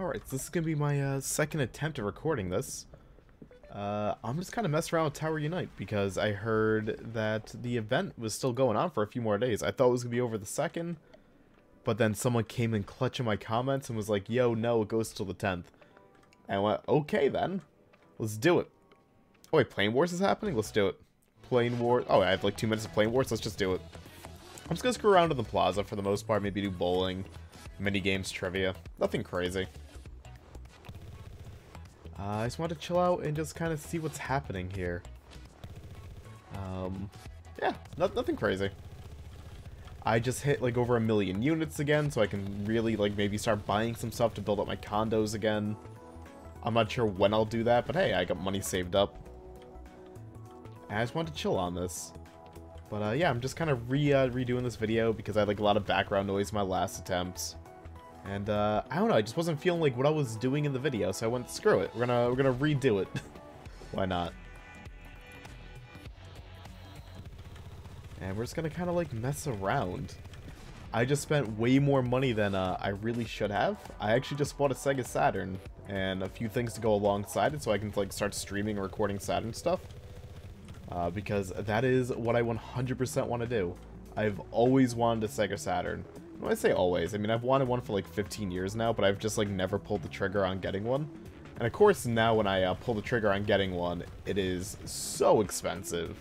Alright, so this is going to be my uh, second attempt at recording this. Uh, I'm just kind of messing around with Tower Unite because I heard that the event was still going on for a few more days. I thought it was going to be over the second, but then someone came in clutch in my comments and was like, yo, no, it goes till the 10th. And I went, okay then, let's do it. Oh wait, Plane Wars is happening? Let's do it. Plane Wars, oh, I have like two minutes of Plane Wars, let's just do it. I'm just going to screw around in the plaza for the most part, maybe do bowling, mini games, trivia, nothing crazy. Uh, I just want to chill out and just kind of see what's happening here. Um, yeah, not, nothing crazy. I just hit like over a million units again, so I can really like maybe start buying some stuff to build up my condos again. I'm not sure when I'll do that, but hey, I got money saved up. I just want to chill on this. But uh, yeah, I'm just kind of re uh, redoing this video because I had like a lot of background noise in my last attempts. And, uh, I don't know, I just wasn't feeling like what I was doing in the video, so I went, screw it, we're gonna, we're gonna redo it. Why not? And we're just gonna kind of, like, mess around. I just spent way more money than, uh, I really should have. I actually just bought a Sega Saturn, and a few things to go alongside it, so I can, like, start streaming and recording Saturn stuff. Uh, because that is what I 100% want to do. I've always wanted a Sega Saturn. I say always, I mean, I've wanted one for like 15 years now, but I've just like never pulled the trigger on getting one. And of course, now when I uh, pull the trigger on getting one, it is so expensive.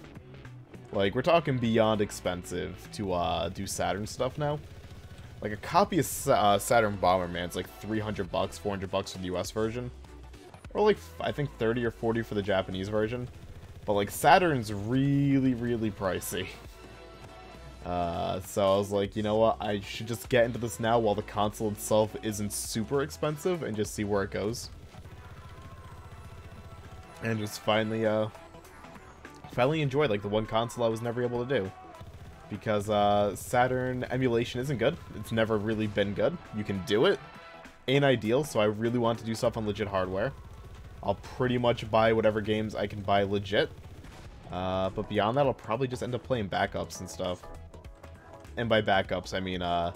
Like, we're talking beyond expensive to uh, do Saturn stuff now. Like, a copy of uh, Saturn is like 300 bucks, 400 bucks for the US version. Or like, I think 30 or 40 for the Japanese version. But like, Saturn's really, really pricey. Uh, so I was like, you know what, I should just get into this now while the console itself isn't super expensive and just see where it goes. And just finally, uh, finally enjoyed like the one console I was never able to do. Because, uh, Saturn emulation isn't good. It's never really been good. You can do it. Ain't ideal, so I really want to do stuff on legit hardware. I'll pretty much buy whatever games I can buy legit. Uh, but beyond that, I'll probably just end up playing backups and stuff. And by backups, I mean, uh,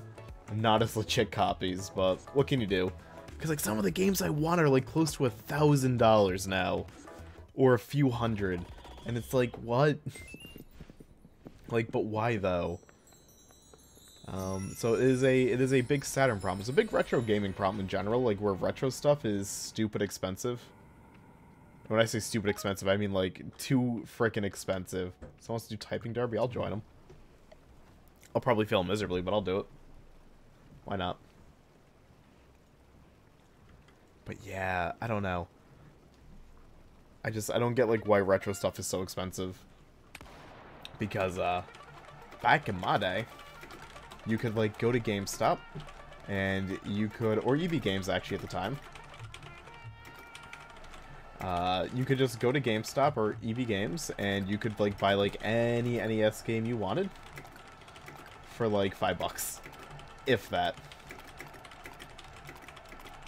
not as legit copies, but what can you do? Because, like, some of the games I want are, like, close to a thousand dollars now. Or a few hundred. And it's like, what? like, but why, though? Um, so it is a it is a big Saturn problem. It's a big retro gaming problem in general, like where retro stuff is stupid expensive. When I say stupid expensive, I mean like too freaking expensive. Someone wants to do typing derby, I'll join them. I'll probably fail miserably, but I'll do it. Why not? But yeah, I don't know. I just, I don't get, like, why retro stuff is so expensive. Because, uh, back in my day, you could, like, go to GameStop, and you could, or EB Games, actually, at the time. Uh, you could just go to GameStop or EB Games, and you could, like, buy, like, any NES game you wanted for like five bucks. If that.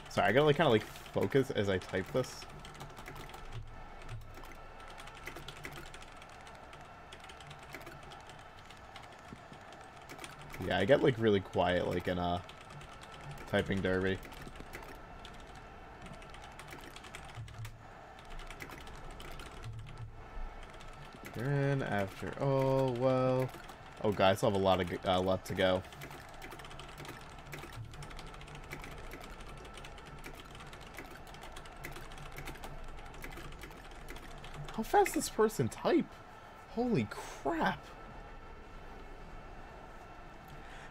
Sorry, I gotta like kind of like focus as I type this. Yeah, I get like really quiet like in a typing derby. Then after, oh well. Oh, guys, I still have a lot of uh, left to go. How fast this person type? Holy crap.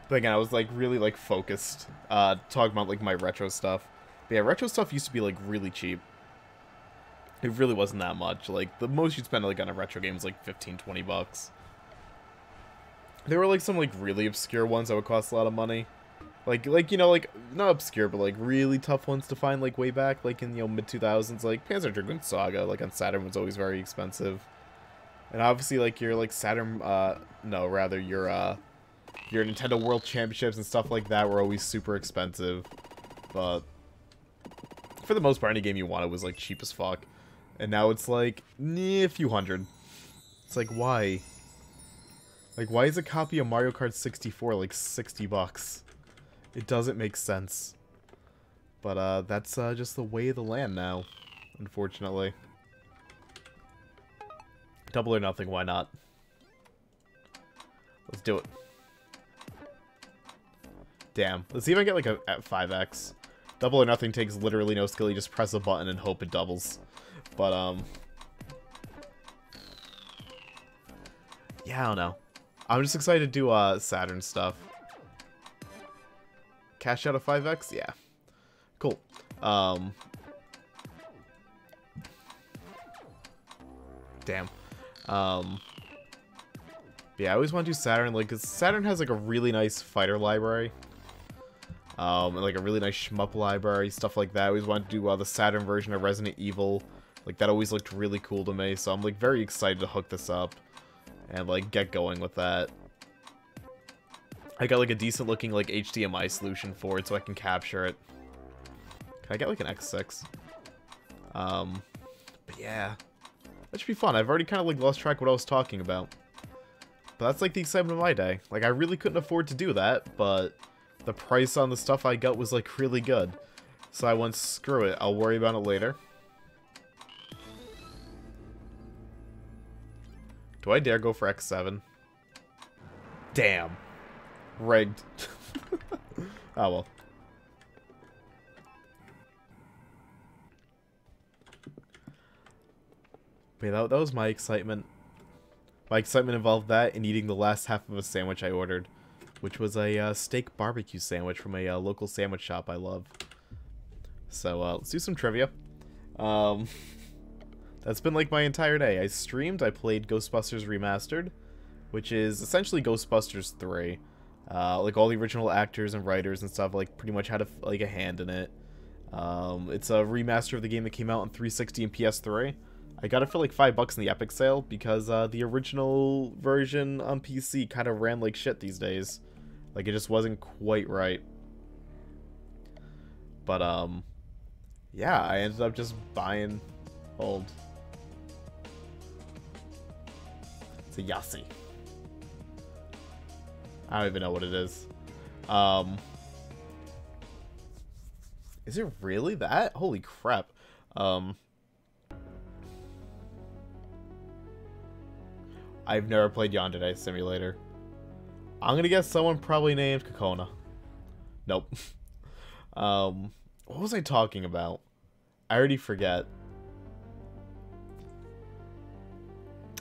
But again, I was like really like focused, uh, talking about like my retro stuff. But yeah, retro stuff used to be like really cheap. It really wasn't that much. Like the most you'd spend like on a retro game is like 15, 20 bucks. There were like some like really obscure ones that would cost a lot of money. Like like you know like not obscure but like really tough ones to find like way back like in you know mid 2000s like Panzer Dragoon Saga like on Saturn was always very expensive. And obviously like your like Saturn uh no rather your uh your Nintendo World Championships and stuff like that were always super expensive. But for the most part any game you wanted was like cheap as fuck. And now it's like a few hundred. It's like why? Like, why is a copy of Mario Kart 64 like 60 bucks? It doesn't make sense. But uh, that's uh, just the way of the land now, unfortunately. Double or nothing, why not? Let's do it. Damn. Let's see if I get like a at 5x. Double or nothing takes literally no skill. You just press a button and hope it doubles. But, um... Yeah, I don't know. I'm just excited to do uh, Saturn stuff. Cash out of 5x? Yeah. Cool. Um... Damn. Um... Yeah, I always want to do Saturn, like, cause Saturn has, like, a really nice fighter library. Um, and, like, a really nice shmup library, stuff like that. I always wanted to do uh, the Saturn version of Resident Evil. Like, that always looked really cool to me, so I'm, like, very excited to hook this up. And, like, get going with that. I got, like, a decent-looking, like, HDMI solution for it, so I can capture it. Can I get, like, an X6? Um, but yeah. That should be fun. I've already kind of, like, lost track what I was talking about. But that's like the excitement of my day. Like I really couldn't afford to do that, but the price on the stuff I got was like really good. So I went, screw it, I'll worry about it later. Do I dare go for X7? Damn. Rigged. oh well. Yeah, that, that was my excitement. My excitement involved that and eating the last half of a sandwich I ordered, which was a uh, steak barbecue sandwich from a uh, local sandwich shop I love. So uh, let's do some trivia. Um, that's been like my entire day. I streamed, I played Ghostbusters Remastered, which is essentially Ghostbusters 3. Uh, like all the original actors and writers and stuff like pretty much had a, like a hand in it. Um, it's a remaster of the game that came out on 360 and PS3. I got it for like five bucks in the Epic sale because uh, the original version on PC kind of ran like shit these days. Like it just wasn't quite right. But um, yeah, I ended up just buying. Hold. It's a. I don't even know what it is. Um, is it really that? Holy crap. Um, I've never played Yandere Simulator. I'm gonna guess someone probably named Kokona. Nope. um, what was I talking about? I already forget.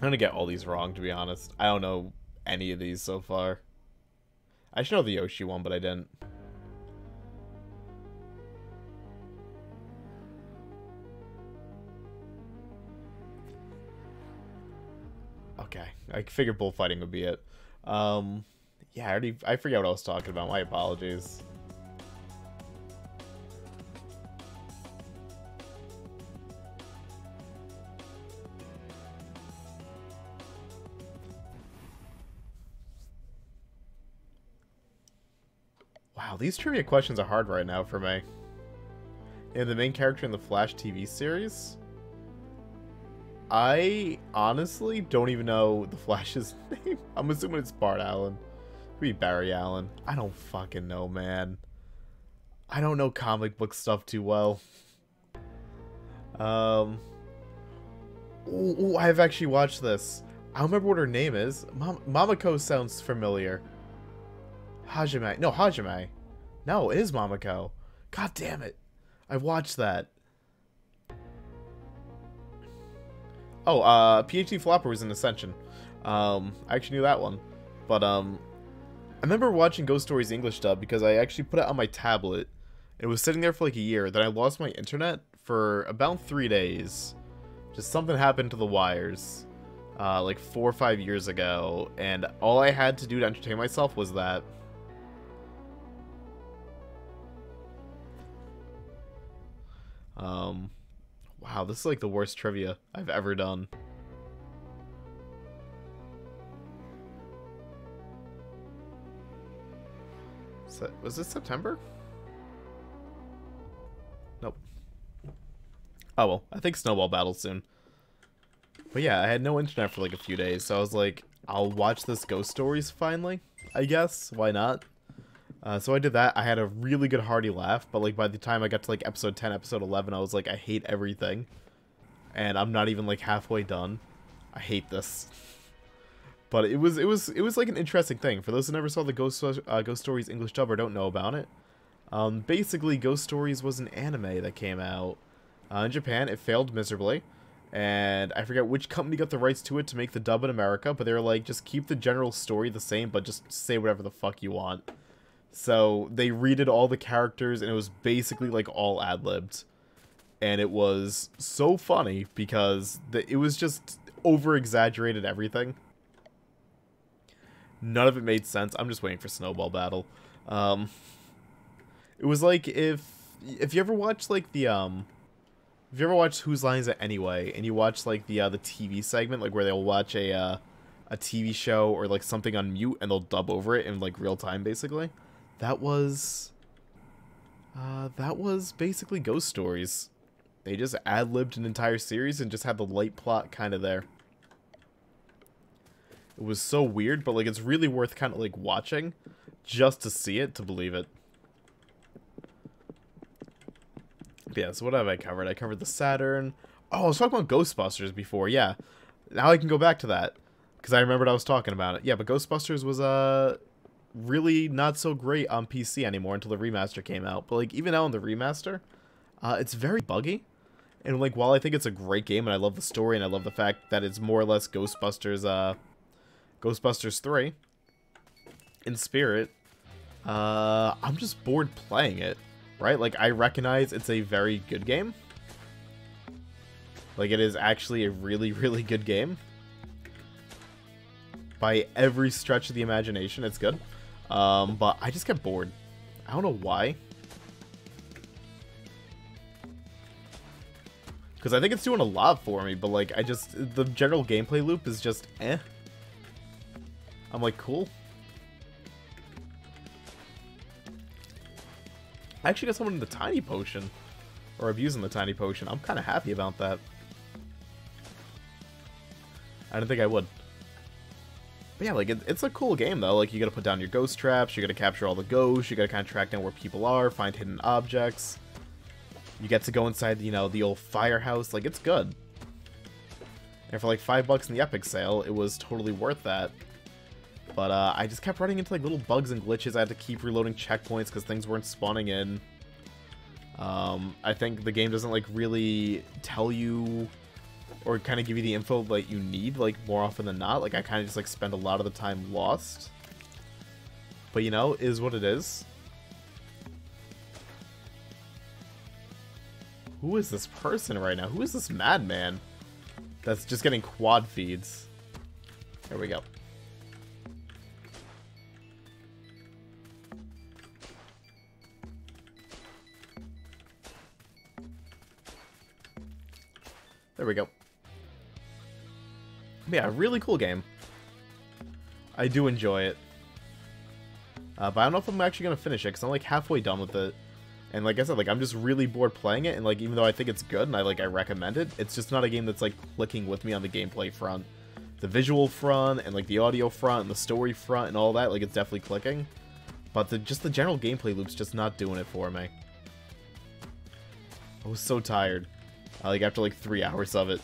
I'm gonna get all these wrong, to be honest. I don't know any of these so far. I should know the Yoshi one, but I didn't. Okay, I figured bullfighting would be it. Um, yeah, I already I forget what I was talking about. My apologies. These trivia questions are hard right now for me. Yeah, the main character in the Flash TV series? I honestly don't even know the Flash's name. I'm assuming it's Bart Allen. Could be Barry Allen. I don't fucking know, man. I don't know comic book stuff too well. Um. Ooh, ooh, I've actually watched this. I don't remember what her name is. Mom Mamako sounds familiar. Hajime. No, Hajime. No, it is Mamako. God damn it. I watched that. Oh, uh, PhD Flopper was in Ascension. Um, I actually knew that one. But, um, I remember watching Ghost Stories English dub because I actually put it on my tablet. It was sitting there for like a year. Then I lost my internet for about three days. Just something happened to the wires. Uh, like four or five years ago. And all I had to do to entertain myself was that. Um, wow, this is like the worst trivia I've ever done. Was this September? Nope. Oh well, I think Snowball Battle soon. But yeah, I had no internet for like a few days, so I was like, I'll watch this Ghost Stories finally, I guess. Why not? Uh, so I did that. I had a really good hearty laugh, but like by the time I got to like episode 10, episode 11, I was like, I hate everything. And I'm not even like halfway done. I hate this. But it was it was it was like an interesting thing. For those who never saw the Ghost uh, Ghost Stories English dub or don't know about it, um, basically Ghost Stories was an anime that came out uh, in Japan. It failed miserably, and I forget which company got the rights to it to make the dub in America. But they were like, just keep the general story the same, but just say whatever the fuck you want. So they redid all the characters, and it was basically like all ad libbed, and it was so funny because the, it was just over exaggerated everything. None of it made sense. I'm just waiting for Snowball Battle. Um, it was like if if you ever watch like the um if you ever watch Whose Lines It Anyway and you watch like the uh, the TV segment like where they'll watch a uh, a TV show or like something on mute and they'll dub over it in like real time basically. That was uh that was basically Ghost Stories. They just ad-libbed an entire series and just had the light plot kind of there. It was so weird, but like it's really worth kind of like watching just to see it to believe it. Yeah, so what have I covered? I covered the Saturn. Oh, I was talking about Ghostbusters before. Yeah, now I can go back to that because I remembered I was talking about it. Yeah, but Ghostbusters was uh really not so great on PC anymore until the remaster came out. But like even now in the remaster, uh, it's very buggy. And like while I think it's a great game and I love the story and I love the fact that it's more or less Ghostbusters uh Ghostbusters 3 in spirit, uh, I'm just bored playing it, right? Like, I recognize it's a very good game. Like, it is actually a really, really good game. By every stretch of the imagination, it's good. Um, but I just get bored. I don't know why. Because I think it's doing a lot for me, but, like, I just... The general gameplay loop is just eh. I'm like, cool. I actually got someone in the Tiny Potion. Or abusing the Tiny Potion. I'm kind of happy about that. I didn't think I would. But yeah, like, it, it's a cool game, though. Like, you gotta put down your ghost traps, you gotta capture all the ghosts, you gotta kind of track down where people are, find hidden objects. You get to go inside, you know, the old firehouse. Like, it's good. And for like five bucks in the Epic sale, it was totally worth that. But uh, I just kept running into like little bugs and glitches. I had to keep reloading checkpoints because things weren't spawning in. Um, I think the game doesn't like really tell you or kind of give you the info that you need like more often than not. Like I kind of just like spend a lot of the time lost. But you know, is what it is. Who is this person right now? Who is this madman that's just getting quad feeds? There we go. There we go. Yeah, really cool game. I do enjoy it. Uh, but I don't know if I'm actually going to finish it, because I'm, like, halfway done with it. And like I said, like, I'm just really bored playing it, and, like, even though I think it's good, and I, like, I recommend it, it's just not a game that's, like, clicking with me on the gameplay front. The visual front, and, like, the audio front, and the story front, and all that, like, it's definitely clicking. But the, just the general gameplay loop's just not doing it for me. I was so tired. Like after like three hours of it.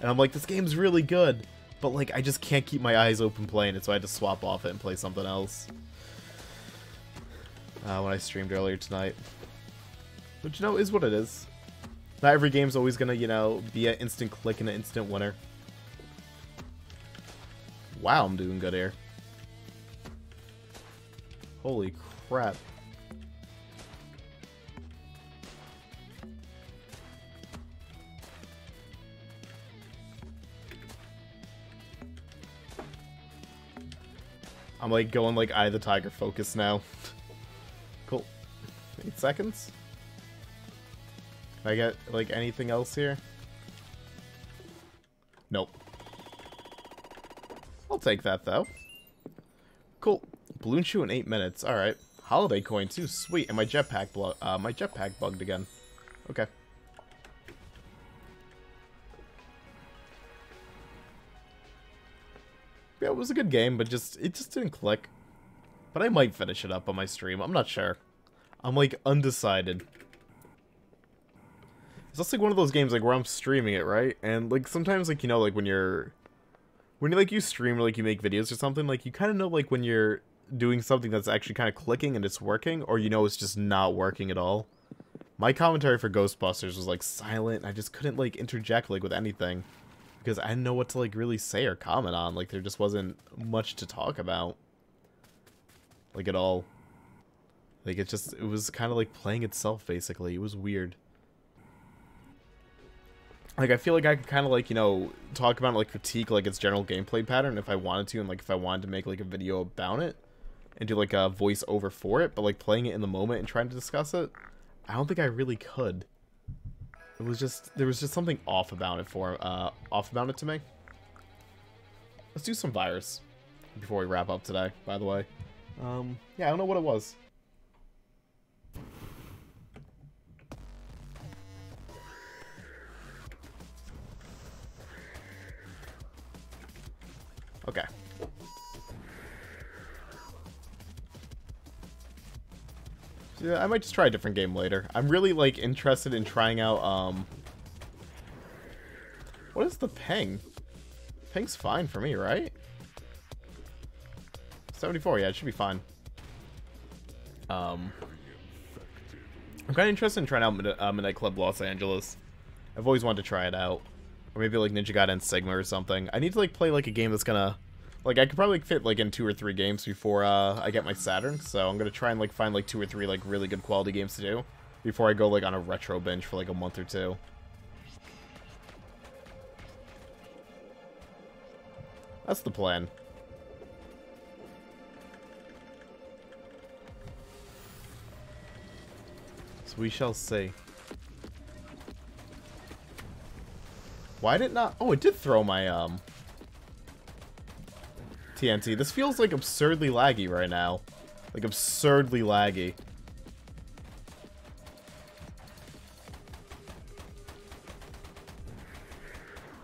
And I'm like, this game's really good, but like I just can't keep my eyes open playing it, so I had to swap off it and play something else. Uh, when I streamed earlier tonight. Which, you know, is what it is. Not every game's always gonna, you know, be an instant click and an instant winner. Wow, I'm doing good here. Holy crap. I'm like going like Eye the Tiger focus now. cool. Eight seconds? Can I get like anything else here? Nope. I'll take that though. Cool. Balloon Shoot in eight minutes. Alright. Holiday coin too. Sweet. And my jetpack uh, my jetpack bugged again. Okay. Yeah, it was a good game, but just it just didn't click. But I might finish it up on my stream. I'm not sure. I'm, like, undecided. It's just, like, one of those games, like, where I'm streaming it, right? And, like, sometimes, like, you know, like, when you're... When, you, like, you stream or, like, you make videos or something, like, you kind of know, like, when you're doing something that's actually kind of clicking and it's working, or you know it's just not working at all. My commentary for Ghostbusters was, like, silent. I just couldn't, like, interject, like, with anything. Because I didn't know what to, like, really say or comment on. Like, there just wasn't much to talk about. Like, at all. Like, it just, it was kind of, like, playing itself, basically. It was weird. Like, I feel like I could kind of, like, you know, talk about, like, critique, like, its general gameplay pattern if I wanted to, and, like, if I wanted to make, like, a video about it. And do, like, a voiceover for it, but, like, playing it in the moment and trying to discuss it, I don't think I really could. It was just, there was just something off about it for, uh, off about it to me. Let's do some virus before we wrap up today, by the way. Um, yeah, I don't know what it was. Okay. I might just try a different game later. I'm really, like, interested in trying out, um... What is the ping? Ping's fine for me, right? 74, yeah, it should be fine. Um... I'm kind of interested in trying out Mid uh, Midnight Club Los Angeles. I've always wanted to try it out. Or maybe, like, Ninja Gaiden Sigma or something. I need to, like, play, like, a game that's gonna like, I could probably fit, like, in two or three games before uh, I get my Saturn, so I'm gonna try and, like, find, like, two or three, like, really good quality games to do before I go, like, on a retro binge for, like, a month or two. That's the plan. So we shall see. Why did it not... Oh, it did throw my, um... TNT. This feels like absurdly laggy right now. Like absurdly laggy.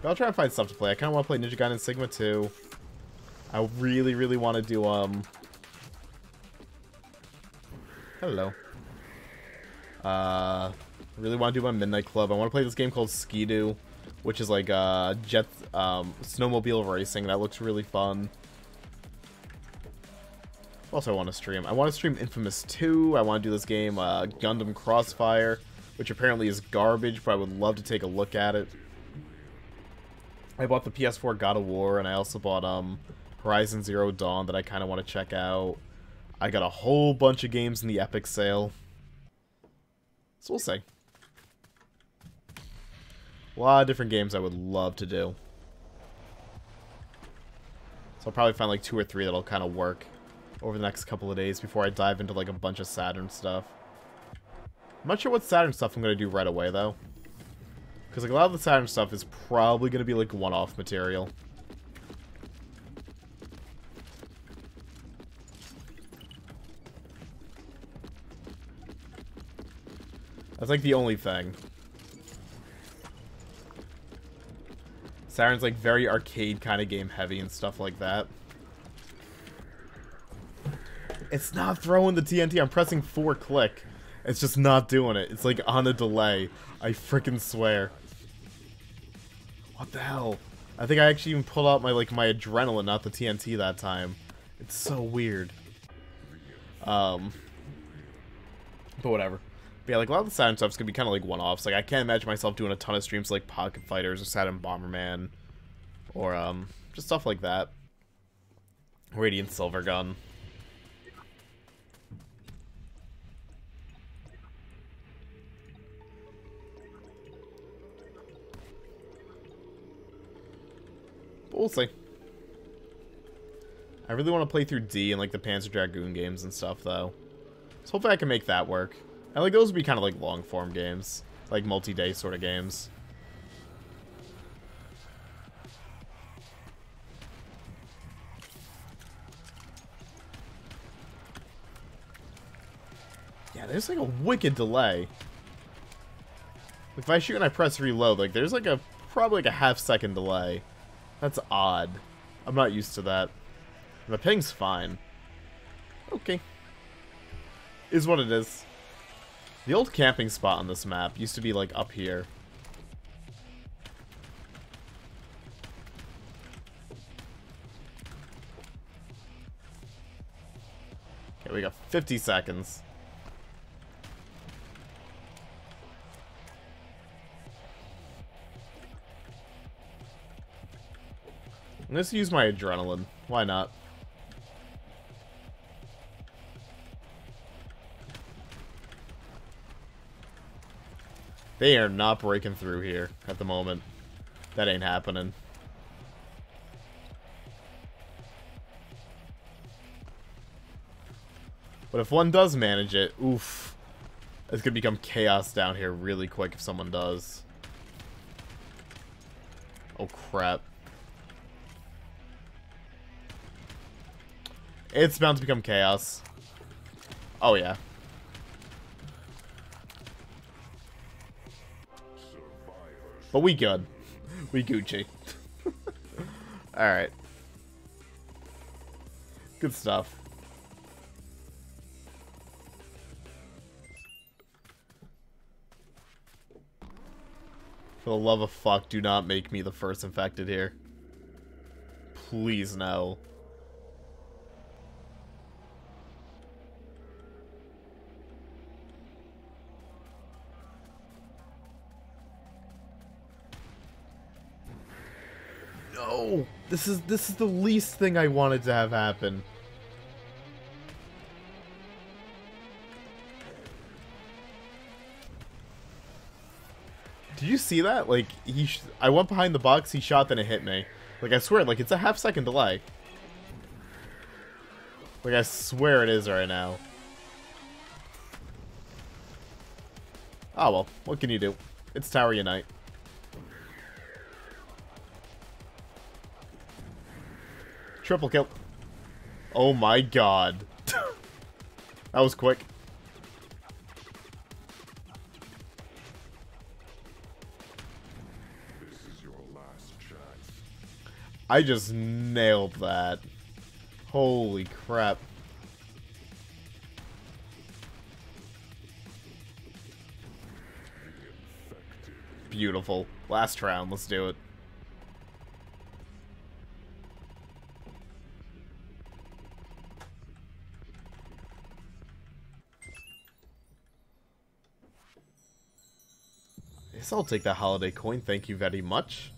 I'll try and find stuff to play. I kind of want to play Ninja Gaiden Sigma 2. I really, really want to do, um... Hello. Uh, really want to do my Midnight Club. I want to play this game called Ski-Doo, which is like, uh, jet, um, snowmobile racing. That looks really fun. Also, I want to stream. I want to stream Infamous 2. I want to do this game, uh, Gundam Crossfire, which apparently is garbage, but I would love to take a look at it. I bought the PS4 God of War, and I also bought um, Horizon Zero Dawn that I kind of want to check out. I got a whole bunch of games in the Epic sale. So we'll see. A lot of different games I would love to do. So I'll probably find like two or three that'll kind of work over the next couple of days before I dive into like a bunch of Saturn stuff. I'm not sure what Saturn stuff I'm going to do right away though. Because like a lot of the Saturn stuff is probably going to be like one-off material. That's like the only thing. Saturn's like very arcade kind of game heavy and stuff like that. It's not throwing the TNT. I'm pressing four click. It's just not doing it. It's like on a delay. I freaking swear. What the hell? I think I actually even pulled out my like my adrenaline, not the TNT that time. It's so weird. Um, but whatever. But yeah, like a lot of the Saturn stuff's gonna be kind of like one-offs. Like I can't imagine myself doing a ton of streams like Pocket Fighters or Saturn Bomberman, or um, just stuff like that. Radiant Silvergun. But we'll see. I really want to play through D and like the Panzer Dragoon games and stuff though. So hopefully I can make that work. And like those would be kind of like long form games. Like multi-day sort of games. Yeah, there's like a wicked delay. If I shoot and I press reload, like there's like a probably like a half second delay. That's odd. I'm not used to that. The ping's fine. Okay. Is what it is. The old camping spot on this map used to be, like, up here. Okay, we got 50 seconds. Let's use my adrenaline. Why not? They are not breaking through here at the moment. That ain't happening. But if one does manage it, oof. It's gonna become chaos down here really quick if someone does. Oh crap. It's bound to become chaos. Oh yeah. But we good. We Gucci. Alright. Good stuff. For the love of fuck, do not make me the first infected here. Please no. No! This is this is the least thing I wanted to have happen. Did you see that? Like, he, I went behind the box, he shot, then it hit me. Like, I swear, like, it's a half second delay. Like, I swear it is right now. Oh, well, what can you do? It's Tower Unite. Triple kill. Oh my god. that was quick. I just nailed that. Holy crap. Beautiful. Last round, let's do it. Yes, I'll take that holiday coin, thank you very much.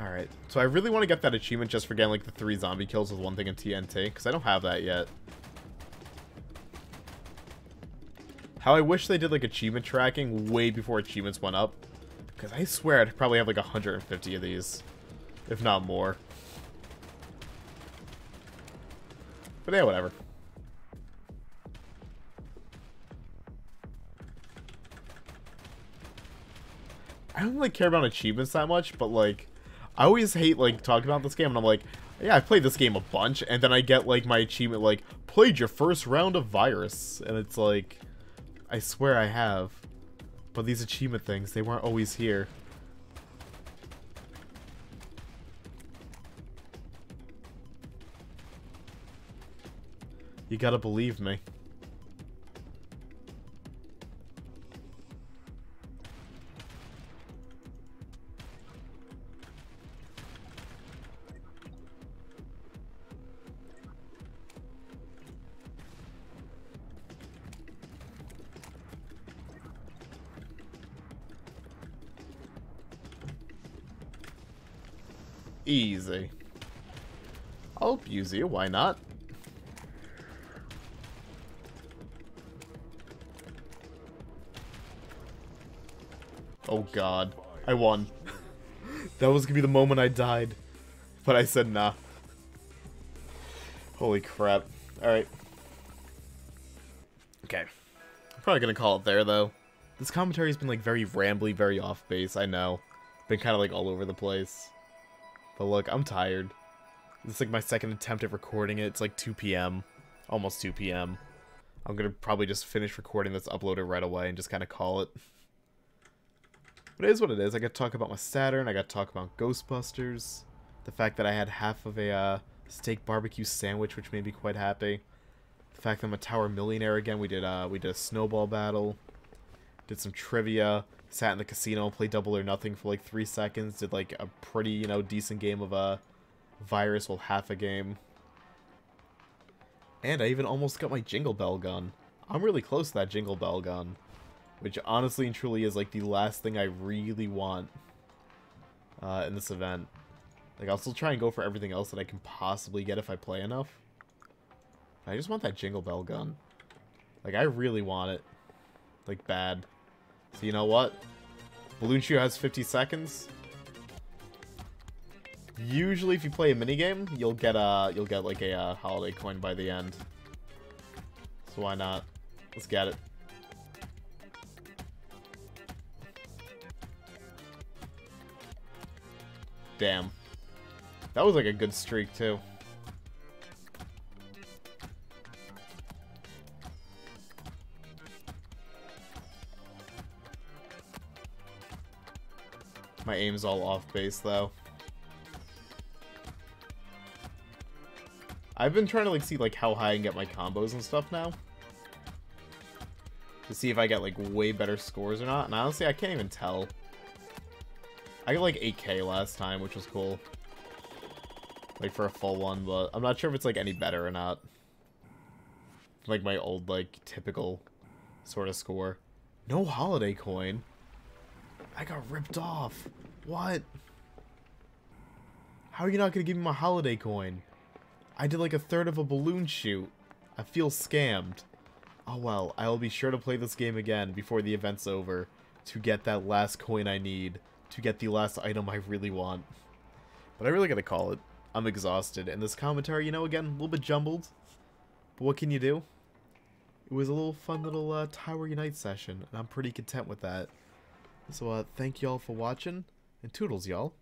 Alright, so I really want to get that achievement just for getting like the three zombie kills with one thing in TNT, because I don't have that yet. How I wish they did like achievement tracking way before achievements went up, because I swear I'd probably have like 150 of these, if not more. But yeah, whatever. I don't really care about achievements that much, but like, I always hate, like, talking about this game, and I'm like, yeah, I've played this game a bunch, and then I get, like, my achievement, like, played your first round of Virus, and it's like, I swear I have. But these achievement things, they weren't always here. You gotta believe me. Easy. I'll abuse you, why not? Oh god. I won. that was gonna be the moment I died. But I said nah. Holy crap. Alright. Okay. I'm probably gonna call it there, though. This commentary's been, like, very rambly, very off-base, I know. Been kind of, like, all over the place. But look, I'm tired. It's like my second attempt at recording it. It's like 2 p.m. almost 2 p.m. I'm gonna probably just finish recording this, upload it right away, and just kind of call it. But it is what it is. I got to talk about my Saturn. I got to talk about Ghostbusters. The fact that I had half of a uh, steak barbecue sandwich, which made me quite happy. The fact that I'm a tower millionaire again. We did uh, we did a snowball battle. Did some trivia. Sat in the casino, played double or nothing for like three seconds. Did like a pretty you know decent game of a virus, well half a game. And I even almost got my Jingle Bell gun. I'm really close to that Jingle Bell gun. Which honestly and truly is like the last thing I really want uh, in this event. Like, I'll still try and go for everything else that I can possibly get if I play enough. I just want that Jingle Bell gun. Like, I really want it. Like, bad. So, you know what? Balloon Shoot has 50 seconds. Usually, if you play a minigame, you'll get a you'll get like a uh, holiday coin by the end. So why not? Let's get it. Damn. That was like a good streak, too. My aim's all off base, though. I've been trying to like see like how high I can get my combos and stuff now. To see if I get like way better scores or not. And honestly, I can't even tell. I got like 8k last time, which was cool. Like for a full one, but I'm not sure if it's like any better or not. Like my old like typical sort of score. No holiday coin. I got ripped off. What? How are you not gonna give me my holiday coin? I did like a third of a balloon shoot. I feel scammed. Oh well, I will be sure to play this game again before the event's over to get that last coin I need, to get the last item I really want. But I really gotta call it. I'm exhausted, and this commentary, you know, again, a little bit jumbled. But what can you do? It was a little fun little uh, Tower Unite session, and I'm pretty content with that. So uh, thank y'all for watching, and toodles y'all.